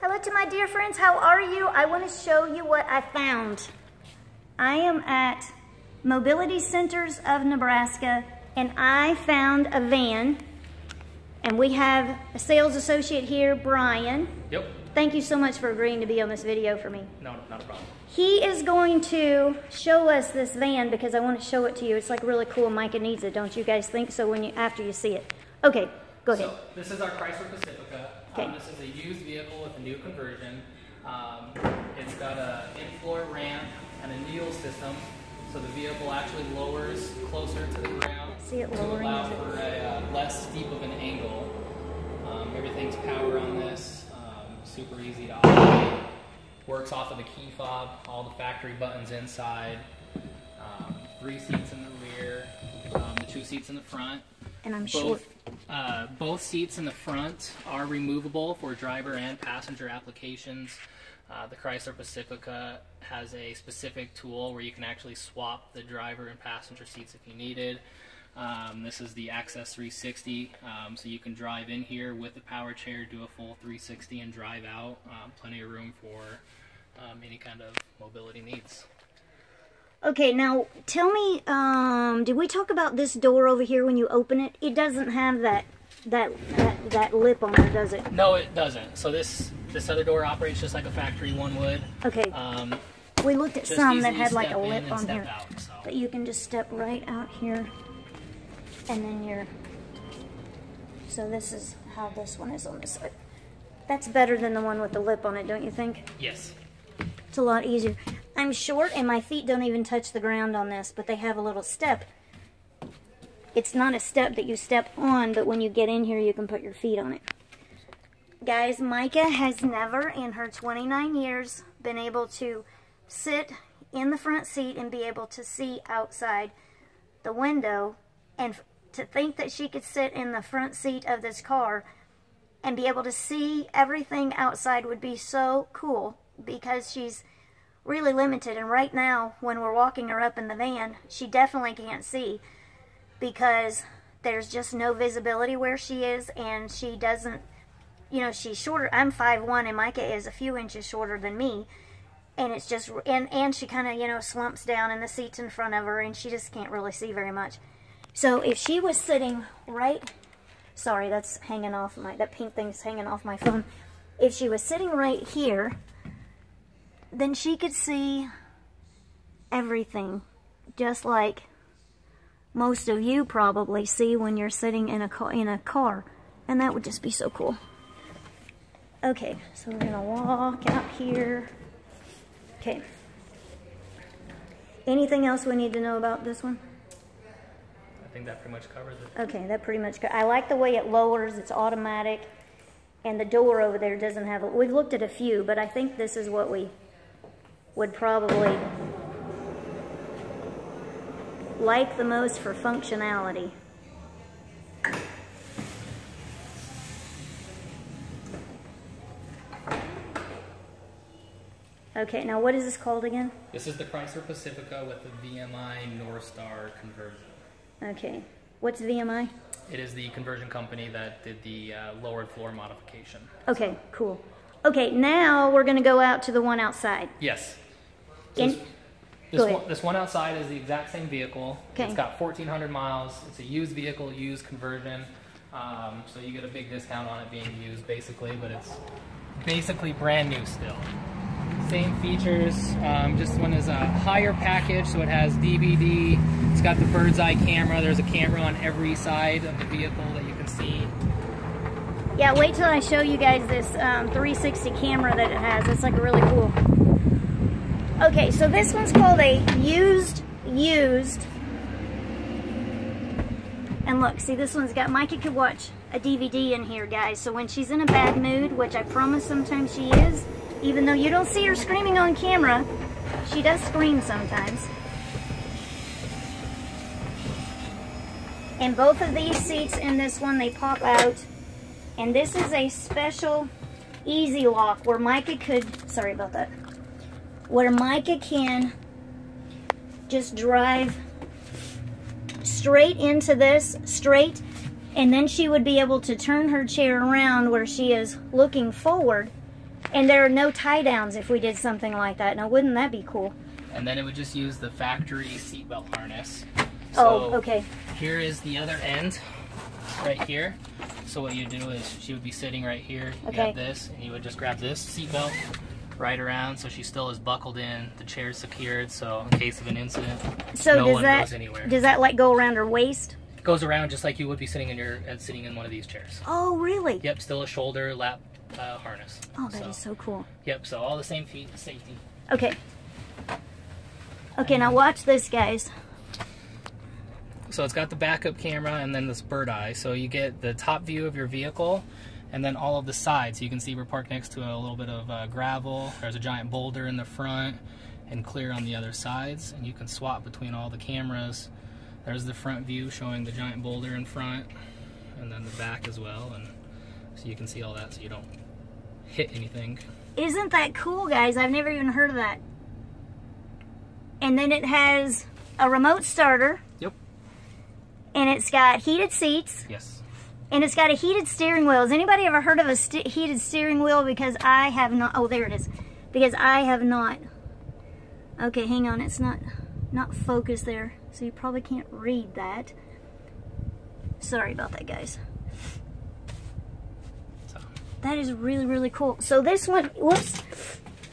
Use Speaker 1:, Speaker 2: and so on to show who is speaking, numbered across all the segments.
Speaker 1: Hello to my dear friends, how are you? I want to show you what I found. I am at Mobility Centers of Nebraska and I found a van and we have a sales associate here, Brian.
Speaker 2: Yep.
Speaker 1: Thank you so much for agreeing to be on this video for me.
Speaker 2: No, not a problem.
Speaker 1: He is going to show us this van because I want to show it to you. It's like really cool. Micah needs it, don't you guys think so when you after you see it? Okay, go ahead.
Speaker 2: So this is our Chrysler Pacifica.
Speaker 1: Okay.
Speaker 2: Um, this is a used vehicle with a new conversion. Um, it's got a in-floor ramp and a kneel system, so the vehicle actually lowers closer to the ground
Speaker 1: See it
Speaker 2: to allow for a uh, less steep of an angle. Um, everything's power on this. Um, super easy to operate. Works off of the key fob. All the factory buttons inside. Um, three seats in the rear. Um, the two seats in the front.
Speaker 1: And I'm short.
Speaker 2: Both, uh, both seats in the front are removable for driver and passenger applications. Uh, the Chrysler Pacifica has a specific tool where you can actually swap the driver and passenger seats if you needed. Um, this is the Access 360, um, so you can drive in here with the power chair, do a full 360, and drive out. Um, plenty of room for um, any kind of mobility needs.
Speaker 1: Okay, now tell me, um, did we talk about this door over here when you open it? It doesn't have that that that, that lip on it, does it?
Speaker 2: No, it doesn't. So this this other door operates just like a factory one would.
Speaker 1: Okay,
Speaker 2: Um,
Speaker 1: we looked at some that had like a lip on here.
Speaker 2: out, so.
Speaker 1: But you can just step right out here and then you're so this is how this one is on this side. That's better than the one with the lip on it, don't you think?
Speaker 2: Yes.
Speaker 1: It's a lot easier. I'm short and my feet don't even touch the ground on this, but they have a little step. It's not a step that you step on, but when you get in here, you can put your feet on it. Guys, Micah has never in her 29 years been able to sit in the front seat and be able to see outside the window. And to think that she could sit in the front seat of this car and be able to see everything outside would be so cool because she's really limited. And right now, when we're walking her up in the van, she definitely can't see because there's just no visibility where she is, and she doesn't, you know, she's shorter. I'm 5'1, and Micah is a few inches shorter than me. And it's just, and, and she kind of, you know, slumps down in the seats in front of her, and she just can't really see very much. So if she was sitting right sorry, that's hanging off my, that pink thing's hanging off my phone. If she was sitting right here, then she could see everything, just like most of you probably see when you're sitting in a car, in a car. And that would just be so cool. Okay, so we're gonna walk out here. Okay. Anything else we need to know about this one?
Speaker 2: I think that pretty much covers it.
Speaker 1: Okay, that pretty much, I like the way it lowers, it's automatic, and the door over there doesn't have, a we've looked at a few, but I think this is what we would probably like the most for functionality. Okay, now what is this called again?
Speaker 2: This is the Chrysler Pacifica with the VMI Northstar conversion.
Speaker 1: Okay, what's VMI?
Speaker 2: It is the conversion company that did the uh, lowered floor modification.
Speaker 1: Okay, cool. Okay, now we're gonna go out to the one outside.
Speaker 2: Yes. So
Speaker 1: In-
Speaker 2: this, this, one, this one outside is the exact same vehicle.
Speaker 1: Okay.
Speaker 2: It's got 1,400 miles. It's a used vehicle, used conversion. Um, so you get a big discount on it being used, basically, but it's basically brand new still. Same features. Um, just one is a higher package, so it has DVD. It's got the bird's eye camera. There's a camera on every side of the vehicle that you can see.
Speaker 1: Yeah, wait till I show you guys this um, 360 camera that it has. It's like really cool. Okay, so this one's called a used, used. And look, see this one's got, Micah could watch a DVD in here, guys. So when she's in a bad mood, which I promise sometimes she is, even though you don't see her screaming on camera, she does scream sometimes. And both of these seats in this one, they pop out. And this is a special easy lock where Micah could, sorry about that, where Micah can just drive straight into this, straight, and then she would be able to turn her chair around where she is looking forward And there are no tie downs if we did something like that. Now, wouldn't that be cool?
Speaker 2: And then it would just use the factory seatbelt harness.
Speaker 1: oh, okay.
Speaker 2: Here is the other end, right here. So what you do is she would be sitting right here. You
Speaker 1: Okay.
Speaker 2: have this, and you would just grab this seatbelt right around, so she still is buckled in. The chair's secured, so in case of an incident,
Speaker 1: So
Speaker 2: no
Speaker 1: does
Speaker 2: one
Speaker 1: that
Speaker 2: goes anywhere.
Speaker 1: does that like go around her waist?
Speaker 2: It goes around just like you would be sitting in your uh, sitting in one of these chairs.
Speaker 1: Oh, really?
Speaker 2: Yep, still a shoulder lap uh, harness.
Speaker 1: Oh, that is so cool.
Speaker 2: Yep, so all the same feet safety.
Speaker 1: Okay. Okay, now watch this, guys.
Speaker 2: So it's got the backup camera and then this bird eye. So you get the top view of your vehicle and then all of the sides. You can see we're parked next to a little bit of uh, gravel. There's a giant boulder in the front and clear on the other sides. And you can swap between all the cameras. There's the front view showing the giant boulder in front and then the back as well. And so you can see all that so you don't hit anything.
Speaker 1: Isn't that cool, guys? I've never even heard of that. And then it has a remote starter. And it's got heated seats.
Speaker 2: Yes.
Speaker 1: And it's got a heated steering wheel. Has anybody ever heard of a st- heated steering wheel? Because I have not. Oh, there it is. Because I have not. Okay, hang on. It's not not focused there, so you probably can't read that. Sorry about that, guys.
Speaker 2: So
Speaker 1: That is really really cool. So this one, whoops.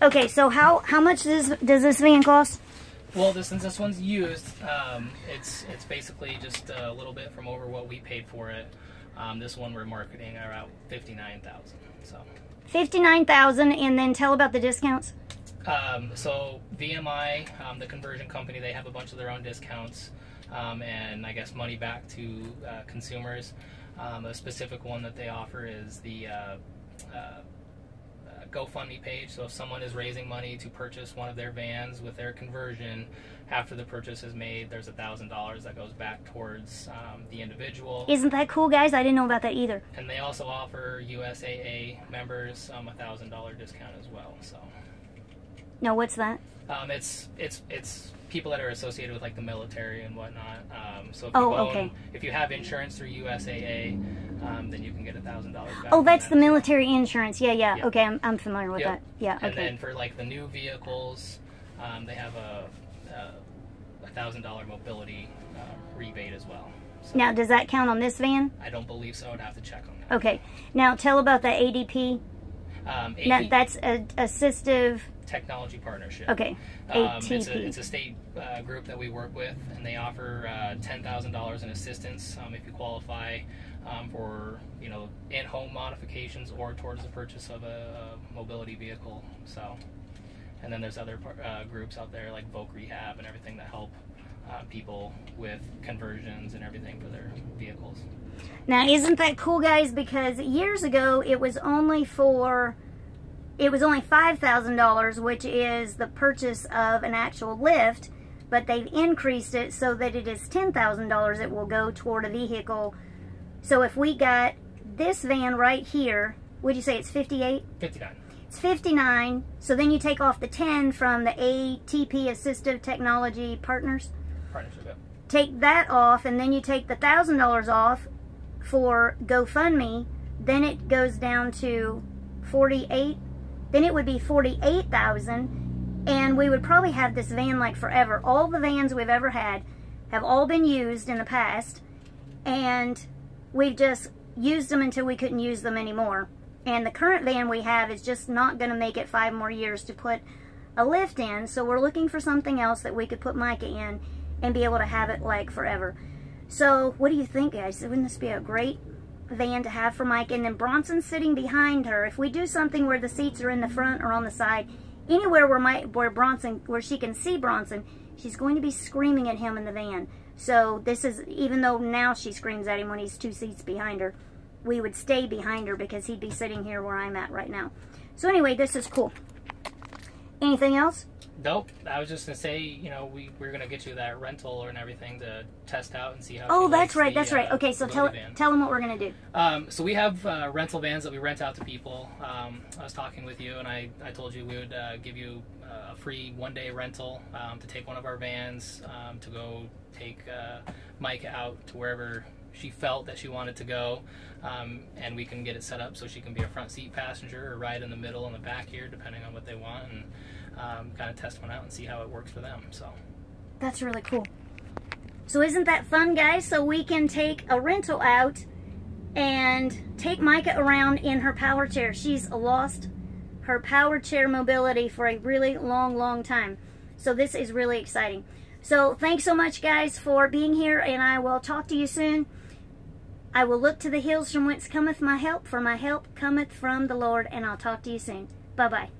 Speaker 1: Okay, so how how much does does this van cost?
Speaker 2: Well, this, since this one's used, um, it's it's basically just a little bit from over what we paid for it. Um, this one we're marketing around fifty nine thousand. So,
Speaker 1: Fifty nine thousand, and then tell about the discounts.
Speaker 2: um, so VMI, um, the conversion company, they have a bunch of their own discounts, um, and I guess money back to uh, consumers. Um, a specific one that they offer is the uh, uh, uh, GoFundMe page. So if someone is raising money to purchase one of their vans with their conversion, after the purchase is made, there's a thousand dollars that goes back towards um, the individual.
Speaker 1: Isn't that cool, guys? I didn't know about that either.
Speaker 2: and they also offer USAA members um, a thousand dollar discount as well. So
Speaker 1: No, what's that?
Speaker 2: um, it's it's it's people that are associated with like the military and whatnot. Um, so if
Speaker 1: Oh,
Speaker 2: you own,
Speaker 1: okay.
Speaker 2: if you have insurance through USAA, um, then you can get a thousand dollars back.
Speaker 1: Oh, that's
Speaker 2: that
Speaker 1: the
Speaker 2: well.
Speaker 1: military insurance. Yeah, yeah.
Speaker 2: Yeah.
Speaker 1: Okay, I'm, I'm familiar with
Speaker 2: Yep.
Speaker 1: that. Yeah,
Speaker 2: And
Speaker 1: okay.
Speaker 2: then for like the new vehicles, um, they have a a thousand dollar mobility um, rebate as well. So
Speaker 1: Now, does that count on this van?
Speaker 2: I don't believe so. I'd have to check on that.
Speaker 1: Okay. Now, tell about the ATP.
Speaker 2: Um,
Speaker 1: Now, that's a, assistive.
Speaker 2: Technology partnership.
Speaker 1: Okay.
Speaker 2: Um, it's, a,
Speaker 1: ATP.
Speaker 2: it's a state uh, group that we work with, and they offer uh, ten thousand dollars in assistance um, if you qualify um, for you know in-home modifications or towards the purchase of a, a mobility vehicle. So, and then there's other par- uh, groups out there like Voc Rehab and everything that help uh, people with conversions and everything for their vehicles.
Speaker 1: Now, isn't that cool, guys? Because years ago, it was only for. It was only $5,000, which is the purchase of an actual lift, but they've increased it so that it is $10,000 it will go toward a vehicle. So if we got this van right here, would you say it's 58?
Speaker 2: Fifty-nine.
Speaker 1: It's 59. So then you take off the 10 from the ATP Assistive Technology Partners.
Speaker 2: Partnership. yep.
Speaker 1: Take that off, and then you take the thousand dollars off for GoFundMe. Then it goes down to 48. Then it would be 48,000, and we would probably have this van like forever. All the vans we've ever had have all been used in the past, and we've just used them until we couldn't use them anymore. And the current van we have is just not going to make it five more years to put a lift in, so we're looking for something else that we could put Micah in and be able to have it like forever. So, what do you think, guys? Wouldn't this be a great van to have for Mike, And then Bronson sitting behind her. If we do something where the seats are in the front or on the side, anywhere where my where Bronson where she can see Bronson, she's going to be screaming at him in the van. So this is even though now she screams at him when he's two seats behind her, we would stay behind her because he'd be sitting here where I'm at right now. So anyway, this is cool. Anything else?
Speaker 2: Nope. I was just gonna say, you know, we we're gonna get you that rental and everything to test out and see how.
Speaker 1: Oh, that's right.
Speaker 2: the,
Speaker 1: That's right.
Speaker 2: uh,
Speaker 1: Okay, so tell
Speaker 2: van.
Speaker 1: tell them what we're gonna do.
Speaker 2: Um, so we have uh, rental vans that we rent out to people. Um, I was talking with you, and I, I told you we would uh, give you uh, a free one day rental um, to take one of our vans um, to go take uh, Mike out to wherever she felt that she wanted to go, um, and we can get it set up so she can be a front seat passenger or ride in the middle and the back here, depending on what they want, and um, kind of test one out and see how it works for them. So
Speaker 1: That's really cool. So isn't that fun, guys? So we can take a rental out and take Micah around in her power chair. She's lost her power chair mobility for a really long, long time. So this is really exciting. So thanks so much, guys, for being here, and I will talk to you soon. I will look to the hills from whence cometh my help, for my help cometh from the Lord, and I'll talk to you soon. Bye-bye.